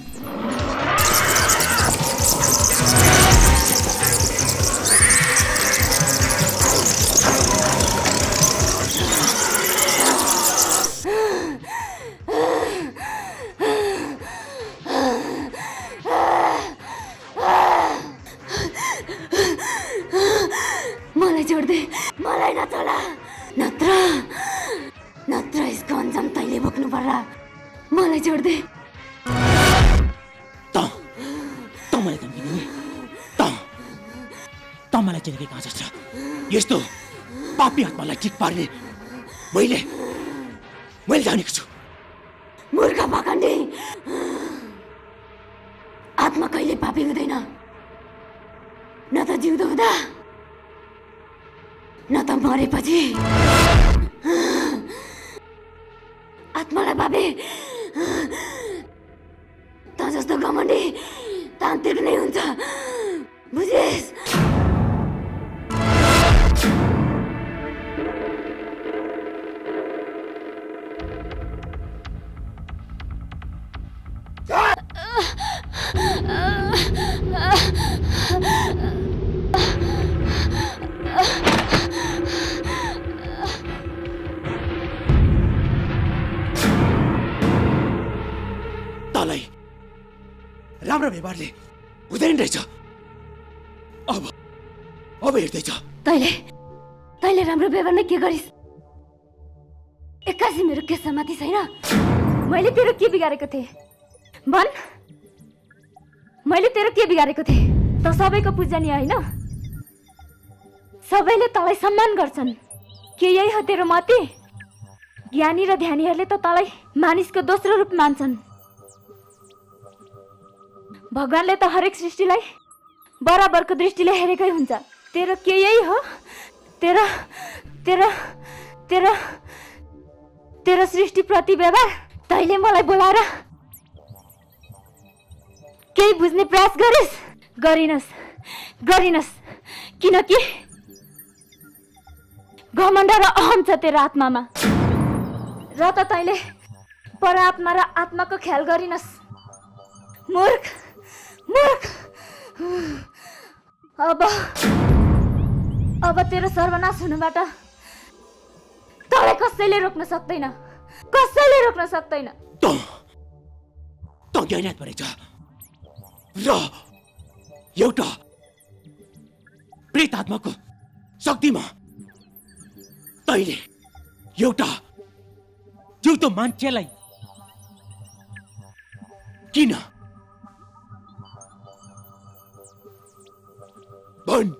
S10: *laughs* *laughs* घमण्डी तान्त्रिक नै हुन्छ बुझेस् व्यवहार नै के गरिस् एक्कासी मेरो केस समाति छैन
S18: मैले तेरो के बिगारेको थिएँ भन मैले तेरो के बिगारेको थिएँ त सबैको पूजनीय होइन सबैले तँलाई सम्मान गर्छन् के यही हो तेरो मती ज्ञानी र ध्यानीहरूले त तँलाई मानिसको दोस्रो रूप मान्छन् भगवान्ले त हरेक सृष्टिलाई बराबरको दृष्टिले हेरेकै हुन्छ तेरो के यही हो तेरो तेरो तेरो तेरो सृष्टिप्रति व्यवहार तैँले मलाई बोलाएर केही बुझ्ने प्रयास गरिस्। गरिनस् गरिनस् किनकि घमण्ड र अहम छ तेरो आत्मामा। र त तैँले पर आत्मा र आत्माको ख्याल गरिनस्। मूर्ख मूर्ख! अब अब तेरो सर्वनाश हुनुबाट तँलाई कसैले रोक्न सक्दैन कसैले रोक्न सक्दैन
S23: त त ज्ञानात्मा रहेछ र एउटा प्रेतात्माको शक्तिमा तैँले एउटा जिउँदो मान्छेलाई किन भन्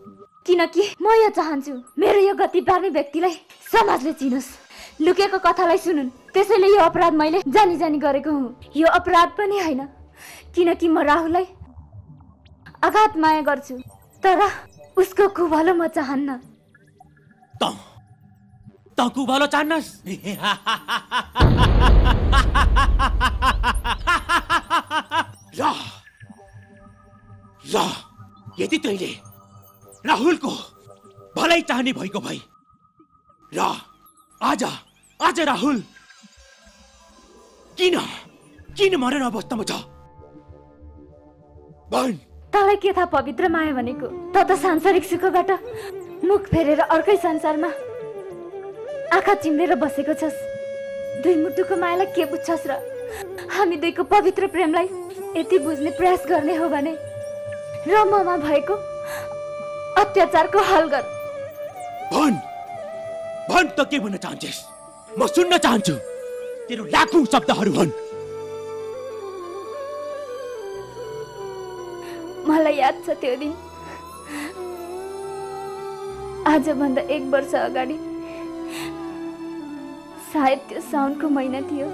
S24: किनकि म यो चाहन्छु मेरो यो गति पार्ने व्यक्तिलाई समाजले चिनोस्। लुकेको कथालाई सुनुन्। त्यसैले यो अपराध मैले जानी जानी गरेको हुँ। यो अपराध पनि होइन। किनकि म राहुललाई अगाध माया गर्छु। तर उसको कुभलो म चाहन्न।
S23: कुभालो चाहन्नस्? ल ल यदि तैँले राहुलको भलै चाहने भएको भई र आज आज राहुल। किन किन मरेर अवस्थामा छ? भन्
S24: तँलाई के थाहा पवित्र माया भनेको? त त सांसारिक सुखबाट मुख फेरेर अर्कै संसारमा आँखा चिम्लेर बसेको छस्। दुई मुटुको मायालाई के बुझ्छस् र? हामी दुईको पवित्र प्रेमलाई यति बुझ्ने प्रयास गर्ने हो भने र ममा भएको अत्याचारको हल गर।
S23: भन् त के भन्न चाहन्छस्? म सुन्न चाहन्छु। तेरो लाखौँ शब्दहरू भन्
S24: मलाई याद छ त्यो दिन। आजभन्दा एक वर्ष अगाडि सायद त्यो साउनको महिना थियो।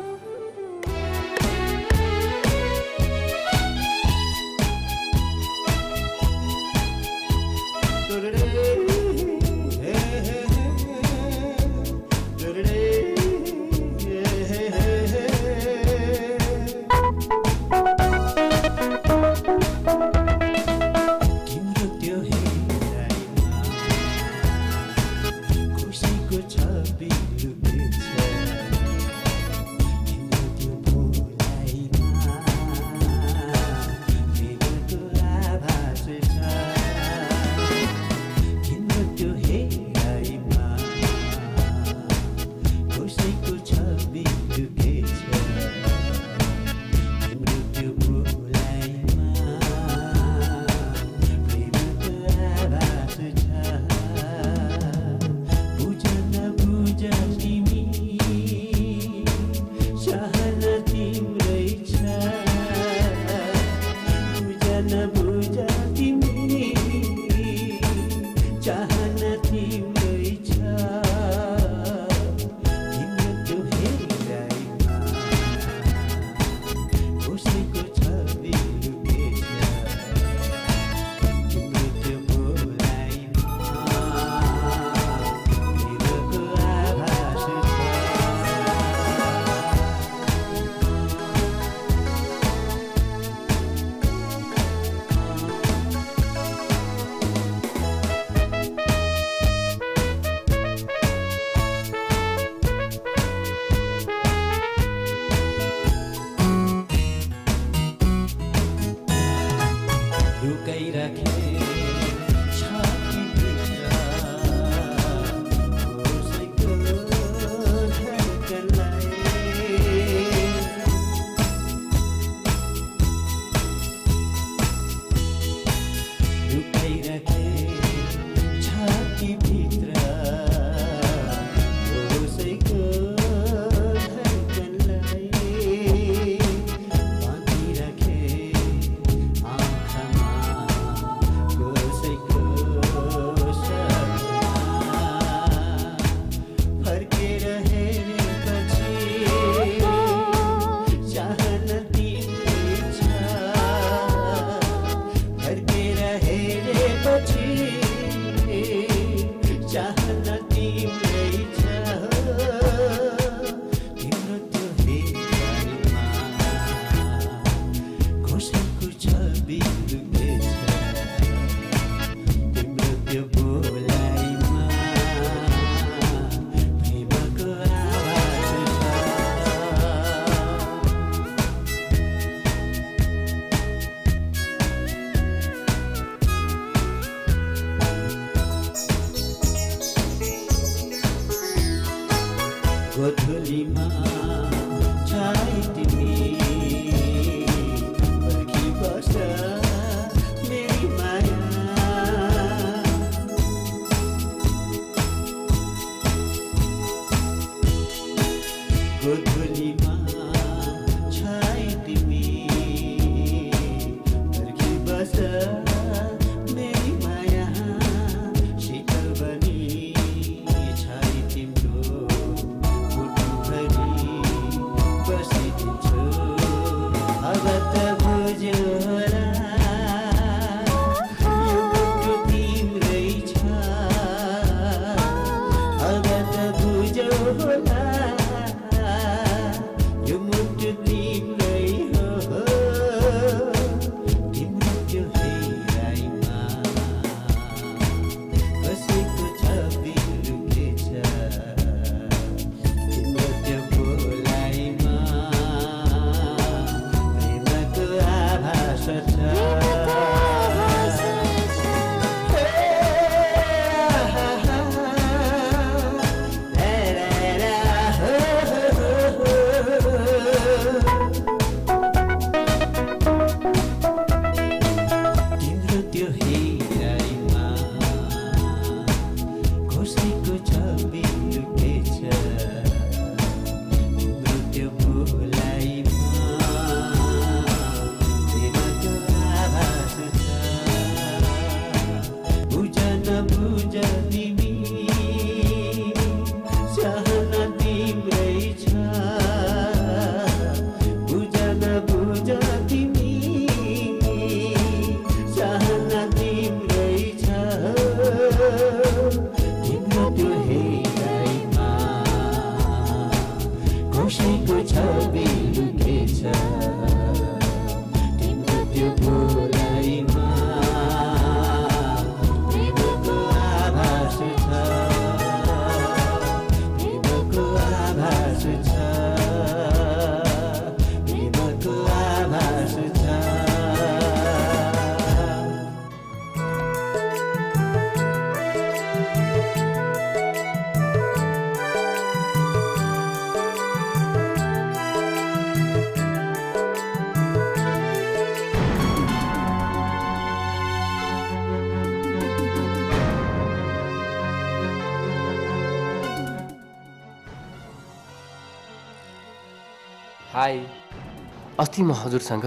S11: अस्ति म हजुरसँग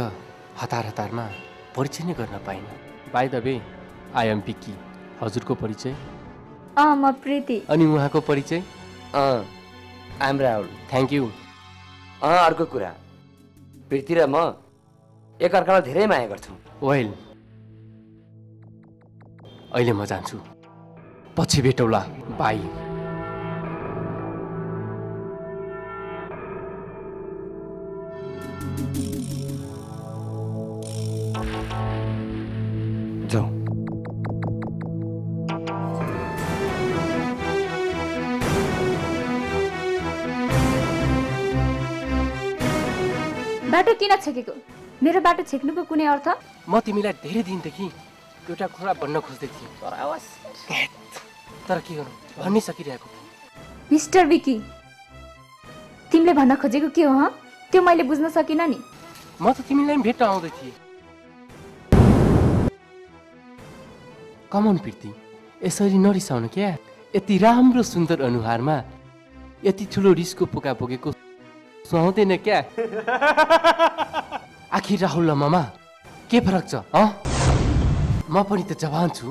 S11: हतार हतारमा परिचय नै गर्न पाइनँ। By the way I am Pikki हजुरको परिचय?
S18: अँ म प्रीति।
S11: अनि उहाँको परिचय?
S8: अँ आइम राहुल
S11: थ्याङ्क यू
S8: अँ अर्को कुरा। प्रीति र म एकअर्कालाई धेरै माया गर्छौँ।
S11: वेल अहिले म जान्छु। पछि भेटौँला। बाई
S18: किन छेकेको? मेरो बाटो छेक्नुको कुनै अर्थ?
S11: म तिमीलाई धेरै दिनदेखि एउटा कुरा भन्न खोज्दै थिएँ। तर आवाज तर के गर्नु? भन्नै सकिरहेको
S18: मिस्टर विकी तिमीले भन्न खोजेको के हो हँ? त्यो मैले बुझ्न सकिनँ नि।
S11: म त तिमीलाई भेट्न आउँदै थिएँ। Come on Preeti. यसरी नरिसाउनु क्या? यति राम्रो सुन्दर अनुहारमा यति ठुलो रिसको पोका बोकेको सुहाउँदैन क्या आखिर राहुल र मामा के फरक छ अँ? म पनि त जवान छु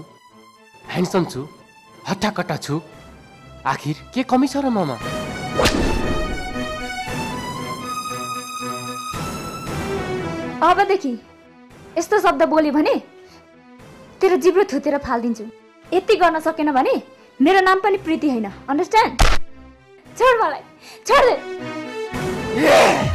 S11: ह्यान्डसम छु हट्टाकट्टा छु। आखिर के कमी छ र मामा?
S18: अबदेखि यस्तो शब्द बोल्यो भने तेरो जिब्रो थुतेर फालिदिन्छु। यति गर्न सकेन भने मेरो नाम पनि प्रीति होइन अन्डरस्ट्यान्ड छोड मलाई छोड। दे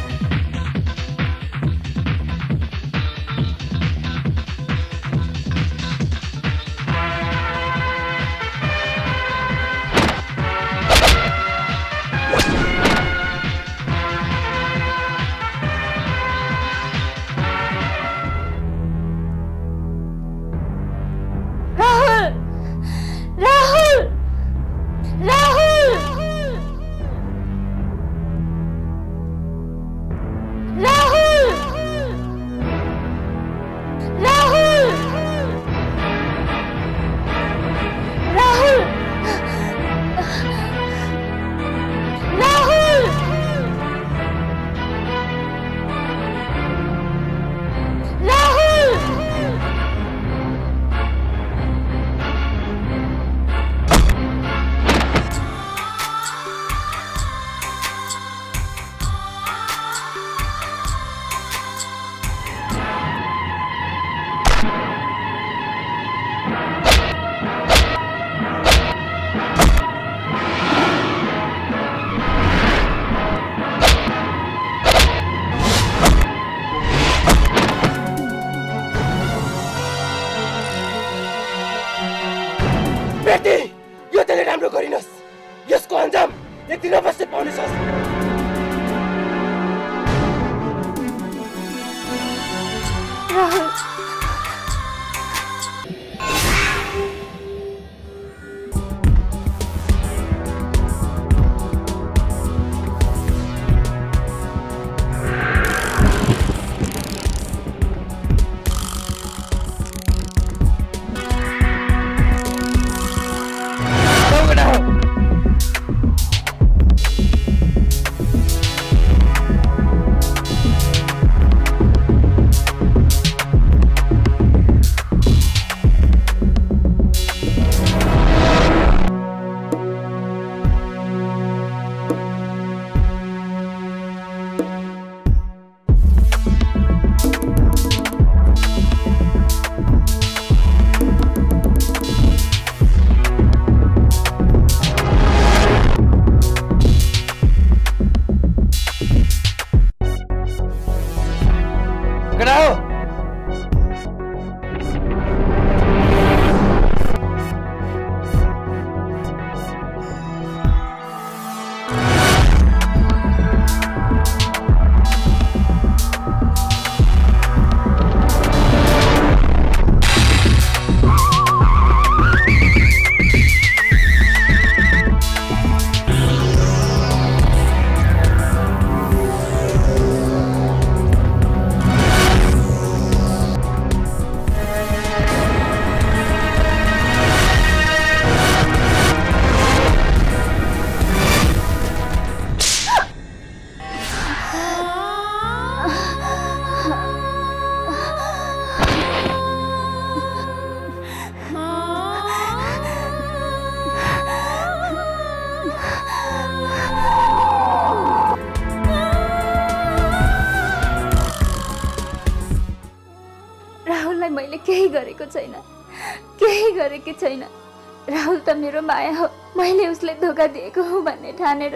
S18: धोका दिएको हो भन्ने ठानेर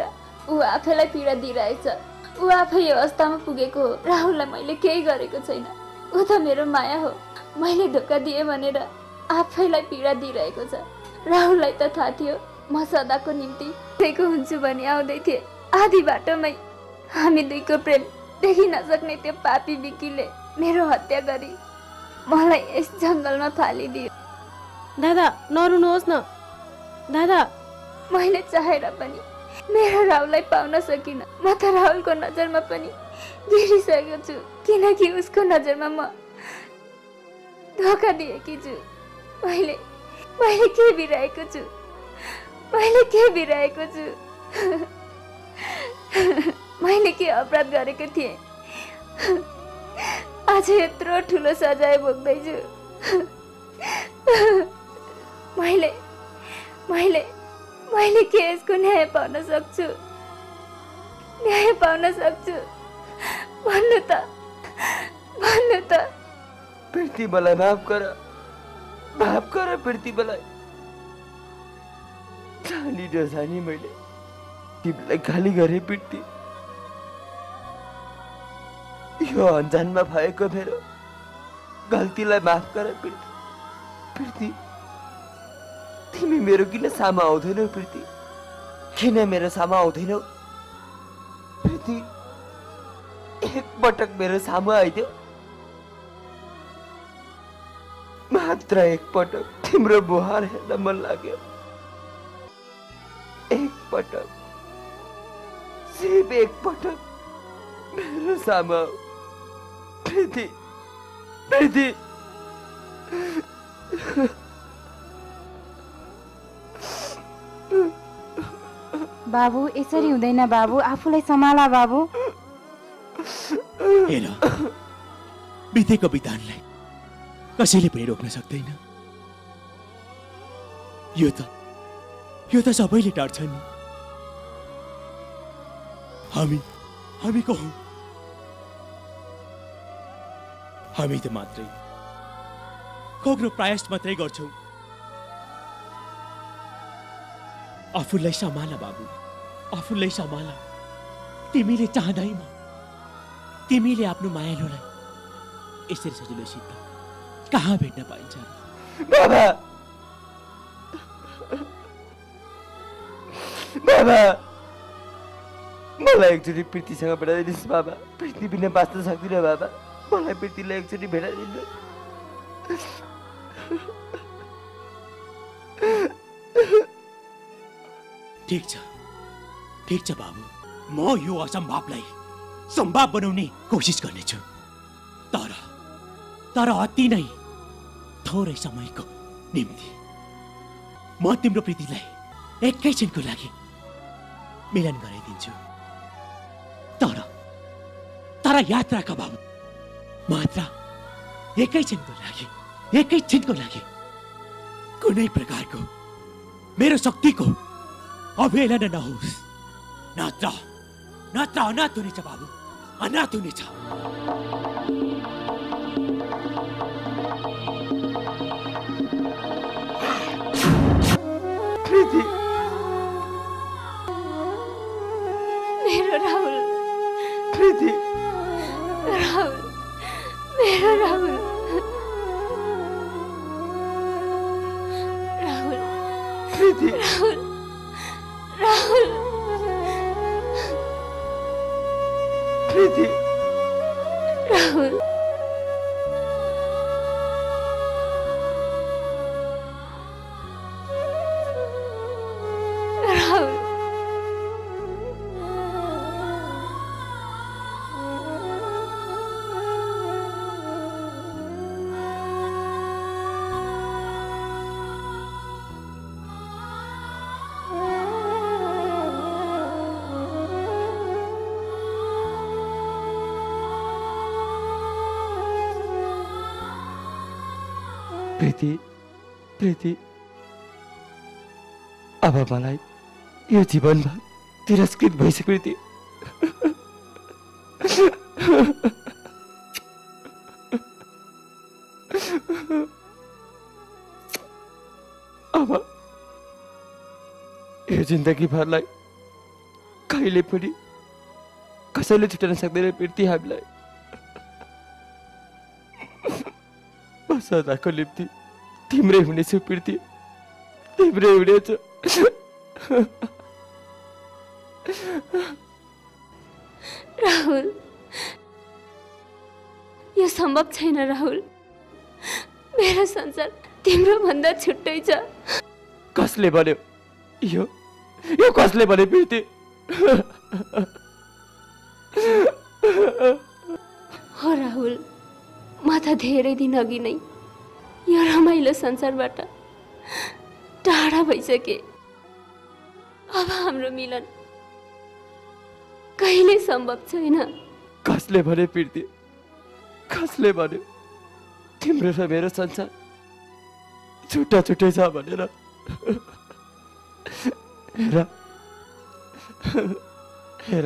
S18: ऊ आफैलाई पीडा दिइरहेछ। ऊ आफै यो अवस्थामा पुगेको हो। राहुललाई मैले केही गरेको छैन। ऊ त मेरो माया हो। मैले धोका दिएँ भनेर आफैलाई पीडा दिइरहेको छ। राहुललाई त थाहा थियो म सदाको निम्ति दिएको हुन्छु भनी आउँदै थिएँ। आधी बाटोमै हामी दुईको प्रेम देखि नसक्ने त्यो पापी बिकीले मेरो हत्या गरी मलाई यस जङ्गलमा फालिदियो।
S6: दादा नरुनुहोस् न। दादा
S18: मैले चाहेर पनि मेरो राहुललाई पाउन सकिनँ। म त राहुलको नजरमा पनि गिरिसकेको छु किनकि उसको नजरमा म धोका दिएकी छु। मैले मैले के बिराएको छु? मैले के बिराएको छु? मैले के अपराध गरेको थिएँ? आज यत्रो ठुलो सजाय भोग्दैछु। मैले मैले मैले के यसको न्याय पाउन सक्छु। न्याय पाउन सक्छु। भन्नु त भन्नु त।
S8: प्रतिभालाई माफ गर माफ गर प्रतिभालाई जानी नजानी मैले तिमीलाई गाली गरेँ पिर्ती। यो अन्जानमा भएको मेरो गल्तीलाई माफ गर प्रीति। प्रीति। तिमी मेरो किन सामा आउँदैनौ प्रीति? किन मेरो सामा आउँदैनौ? प्रीति एकपटक मेरो सामु आइदेऊ। मात्र एकपटक तिम्रो बुहार हेर्न मन लाग्यो। एकपटक सिर्फ एकपटक मेरो सामा। प्रीति प्रीति।
S7: बाबु यसरी हुँदैन बाबु। आफूलाई सम्हाला बाबु।
S23: बितेको विधानलाई कसैले पनि रोक्न सक्दैन। यो त यो त सबैले डर्छन् नि। हामी हामी को हामी त मात्रै। कोग्रो प्रयास मात्रै गर्छौँ। आफूलाई सम्हाल बाबु। आफूलाई सम्हाल। तिमीले चाहँदैमा तिमीले आफ्नो मायालुलाई। यसरी सजिलोसित कहाँ भेट्न पाइन्छ?
S8: बाबा! बाबा! मलाई एकचोटि प्रीतिसँग भेटाइदिनुहोस् बाबा। प्रीति बिना बाँच्न सक्दिनँ बाबा। मलाई प्रीतिलाई एकचोटि भेटाइदिनु।
S23: ठिक छ। ठिक छ बाबु। म यो असम्भवलाई सम्भव बनाउने कोसिस गर्नेछु। तर तर अति नै थोरै समयको निम्ति म तिम्रो प्रीतिलाई एकैछिनको लागि मिलन गराइदिन्छु। तर तर याद राख बाबु मात्र एकैछिनको लागि एकैछिनको लागि कुनै प्रकारको मेरो शक्तिको अवहेलना नहोस्। नत्र नत्र अनाथ हुनेछ बाबु अनाथ हुनेछ
S8: प्रीति।
S18: मेरो राहुल।
S8: प्रीति।
S18: राहुल मेरो राहुल। राहुल।
S8: प्रीति।
S18: राहुल राहुल।
S8: प्रीति प्रीति अब मलाई यो जीवनमा तिरस्कृत भइसक्यो प्रीति अब यो जिन्दगीभरलाई कहिले पनि कसैले छुट्याउन सक्दैन प्रीति हामीलाई। सदाको निम्ति तिम्रै हुनेछु प्रीति। तिम्रै हुनेछु।
S18: राहुल। यो सम्भव छैन राहुल। मेरो संसार तिम्रो भन्दा छुट्टै छ।
S8: कसले भन्यो? यो यो कसले भन्यो प्रीति?
S18: हो राहुल। म त धेरै दिन अघि नै रमाइलो संसारबाट टाढा भइसके अब हाम्रो मिलन कहिले सम्भव छैन।
S8: कसले भन्यो प्रीति? कसले भन्यो? तिम्रो र मेरो संसार छुट्टा छुट्टै छ भनेर। हेर। हेर।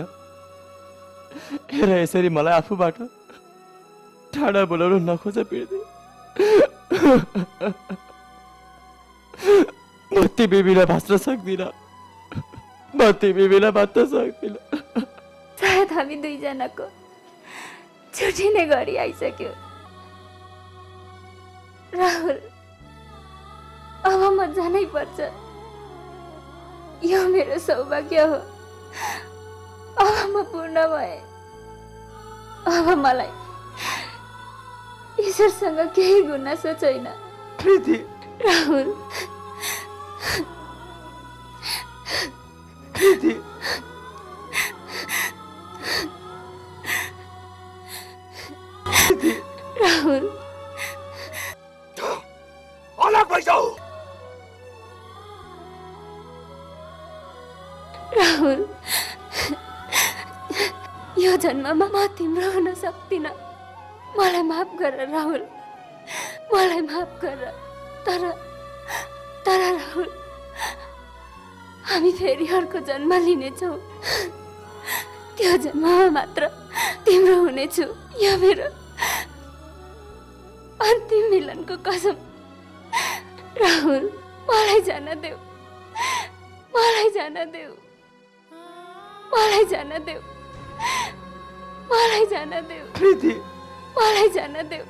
S8: हेर यसरी मलाई आफूबाट टाढा बोलाउनु नखोज प्रीति। म तिमी बिना बाँच्न सक्दिनँ म तिमी बिना बाँच्न सक्दिनँ
S18: सायद हामी दुईजनाको छुट्टिने घडी आइसक्यो राहुल अब म जानै पर्छ यो मेरो सौभाग्य हो अब म पूर्ण भए अब मलाई ईश्वरसँग केही गुनासो छैन।
S8: प्रीति।
S18: राहुल।
S8: प्रीति।
S18: राहुल।
S23: अलग भइजाऊ
S18: राहुल। यो जन्ममा म तिम्रो हुन सक्दिनँ। मलाई माफ गर राहुल। मलाई माफ गर। तर तर राहुल हामी फेरि अर्को जन्म लिनेछौँ। त्यो जन्ममा मात्र तिम्रो हुनेछु यो मेरो अन्तिम मिलनको कसम। राहुल मलाई जान देऊ। मलाई जान देऊ। मलाई जान देऊ। मलाई जान देऊ।
S8: प्रीति।
S18: मलाई जान देऊ।